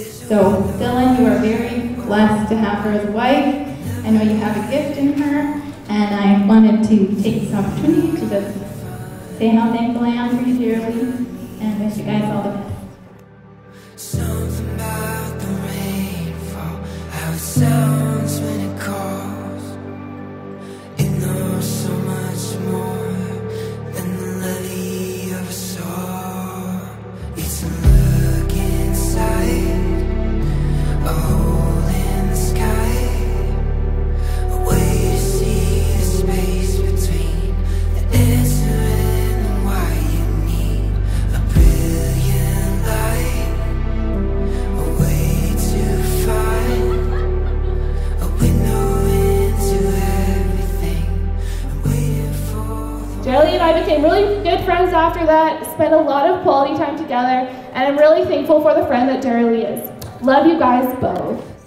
So, Dylan, you are very blessed to have her as a wife. I know you have a gift in her, and I wanted to take this opportunity to just say how thankful I am for you dearly, and wish you guys all the best. Became really good friends after that, spent a lot of quality time together, and I'm really thankful for the friend that Jerry is. Love you guys both.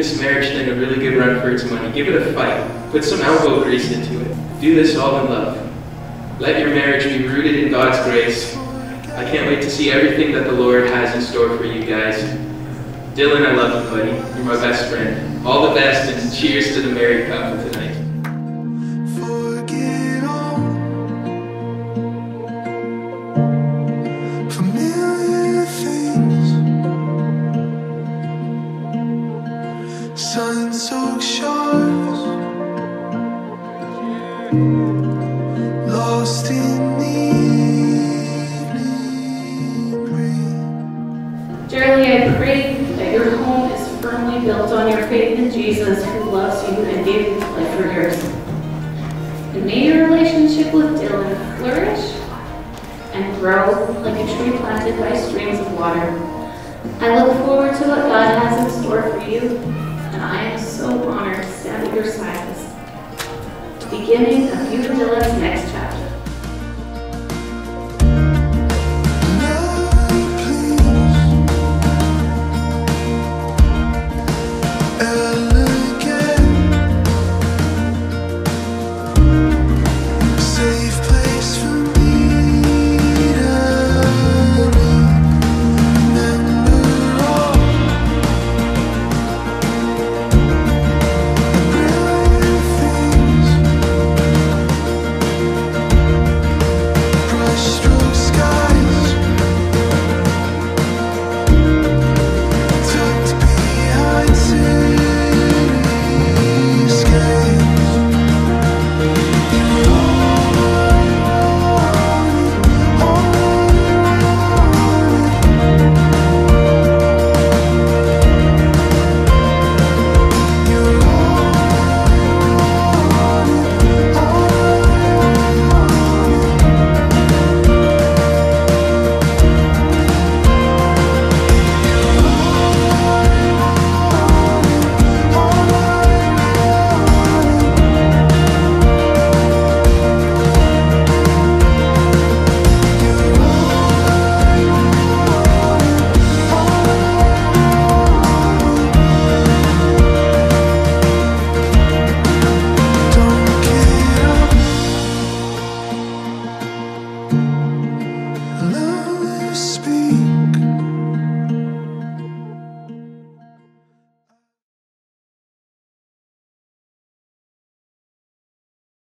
This marriage thing a really good run for its money. Give it a fight. Put some elbow grease into it. Do this all in love. Let your marriage be rooted in God's grace. I can't wait to see everything that the Lord has in store for you guys. Dylan, I love you, buddy. You're my best friend. All the best and cheers to the married couple tonight. Jeremy, I pray that your home is firmly built on your faith in Jesus who loves you and gave his life for yours. And may your relationship with Dylan flourish and grow like a tree planted by streams of water. I look forward to what God has in store for you, and I am so honored to stand at your side beginning of you Dylan's next.